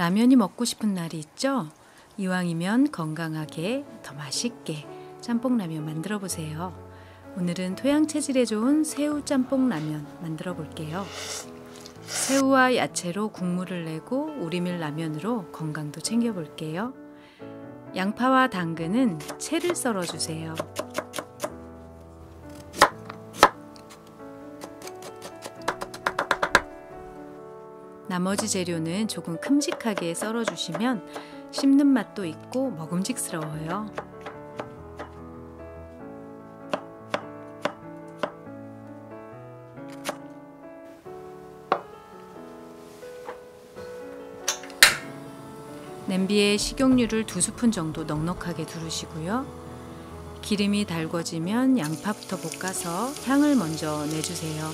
라면이 먹고 싶은 날이 있죠? 이왕이면 건강하게 더 맛있게 짬뽕 라면 만들어 보세요. 오늘은 토양 체질에 좋은 새우 짬뽕 라면 만들어 볼게요. 새우와 야채로 국물을 내고 우리밀 라면으로 건강도 챙겨 볼게요. 양파와 당근은 채를 썰어 주세요. 나머지 재료는 조금 큼직하게 썰어 주시면 씹는 맛도 있고 먹음직스러워요. 냄비에 식용유를 두 스푼 정도 넉넉하게 두르시고요. 기름이 달궈지면 양파부터 볶아서 향을 먼저 내주세요.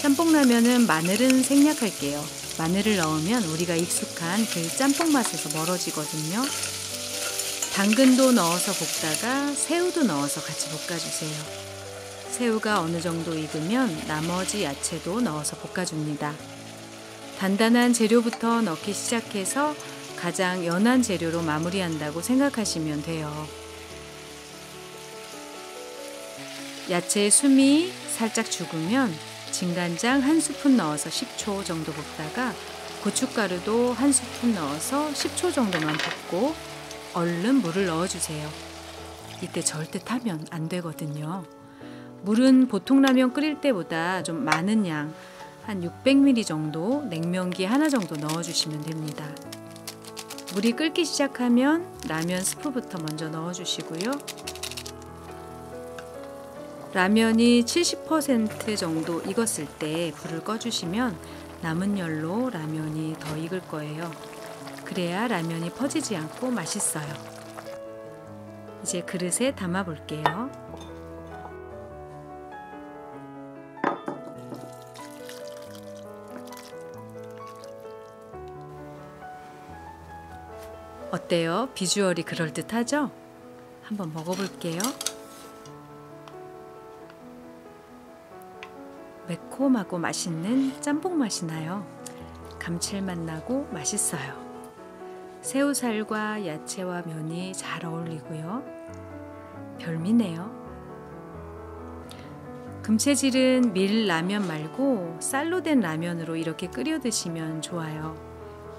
짬뽕라면은 마늘은 생략할게요. 마늘을 넣으면 우리가 익숙한 그 짬뽕 맛에서 멀어지거든요. 당근도 넣어서 볶다가 새우도 넣어서 같이 볶아주세요. 새우가 어느 정도 익으면 나머지 야채도 넣어서 볶아줍니다. 단단한 재료부터 넣기 시작해서 가장 연한 재료로 마무리한다고 생각하시면 돼요. 야채의 숨이 살짝 죽으면 진간장 한 스푼 넣어서 10초 정도 볶다가 고춧가루도 한 스푼 넣어서 10초 정도만 볶고 얼른 물을 넣어주세요. 이때 절대 타면 안 되거든요. 물은 보통 라면 끓일 때보다 좀 많은 양, 한 600ml 정도 냉면기 하나 정도 넣어주시면 됩니다. 물이 끓기 시작하면 라면 스프부터 먼저 넣어주시고요. 라면이 70% 정도 익었을 때 불을 꺼주시면 남은 열로 라면이 더 익을 거예요. 그래야 라면이 퍼지지 않고 맛있어요. 이제 그릇에 담아 볼게요. 어때요? 비주얼이 그럴듯하죠? 한번 먹어볼게요. 매콤하고 맛있는 짬뽕 맛이 나요. 감칠맛 나고 맛있어요. 새우살과 야채와 면이 잘 어울리고요. 별미네요. 금체질은 밀 라면 말고 쌀로 된 라면으로 이렇게 끓여 드시면 좋아요.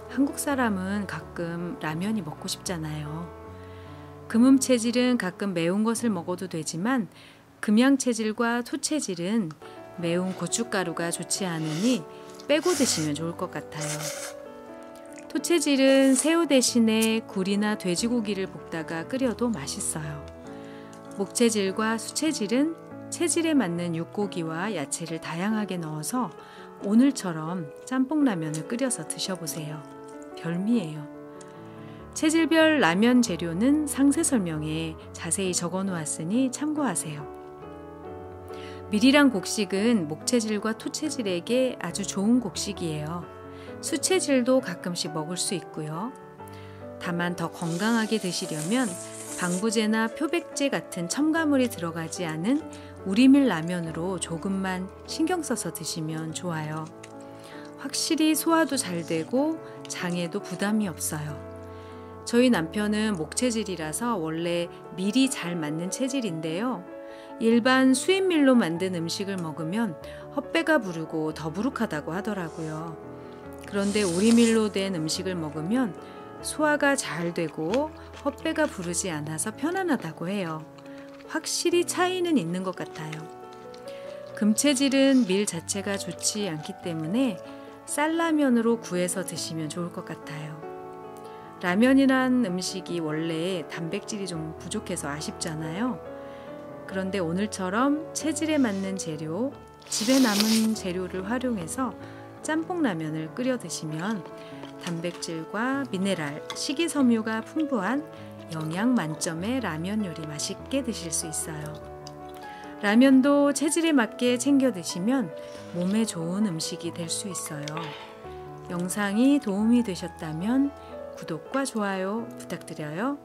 한국 사람은 가끔 라면이 먹고 싶잖아요. 금음 체질은 가끔 매운 것을 먹어도 되지만 금양 체질과 토 체질은 매운 고춧가루가 좋지 않으니 빼고 드시면 좋을 것 같아요. 토체질은 새우 대신에 굴이나 돼지고기를 볶다가 끓여도 맛있어요. 목체질과 수체질은 체질에 맞는 육고기와 야채를 다양하게 넣어서 오늘처럼 짬뽕 라면을 끓여서 드셔보세요. 별미예요. 체질별 라면 재료는 상세 설명에 자세히 적어 놓았으니 참고하세요. 밀이란 곡식은 목체질과 토체질에게 아주 좋은 곡식이에요. 수체질도 가끔씩 먹을 수 있고요. 다만 더 건강하게 드시려면 방부제나 표백제 같은 첨가물이 들어가지 않은 우리밀 라면으로 조금만 신경 써서 드시면 좋아요. 확실히 소화도 잘 되고 장에도 부담이 없어요. 저희 남편은 목체질이라서 원래 밀이 잘 맞는 체질인데요. 일반 수입밀로 만든 음식을 먹으면 헛배가 부르고 더부룩하다고 하더라고요. 그런데 우리밀로 된 음식을 먹으면 소화가 잘 되고 헛배가 부르지 않아서 편안하다고 해요. 확실히 차이는 있는 것 같아요. 금체질은 밀 자체가 좋지 않기 때문에 쌀라면으로 구해서 드시면 좋을 것 같아요. 라면이란 음식이 원래 단백질이 좀 부족해서 아쉽잖아요. 그런데 오늘처럼 체질에 맞는 재료, 집에 남은 재료를 활용해서 짬뽕 라면을 끓여 드시면 단백질과 미네랄, 식이섬유가 풍부한 영양 만점의 라면 요리 맛있게 드실 수 있어요. 라면도 체질에 맞게 챙겨 드시면 몸에 좋은 음식이 될 수 있어요. 영상이 도움이 되셨다면 구독과 좋아요 부탁드려요.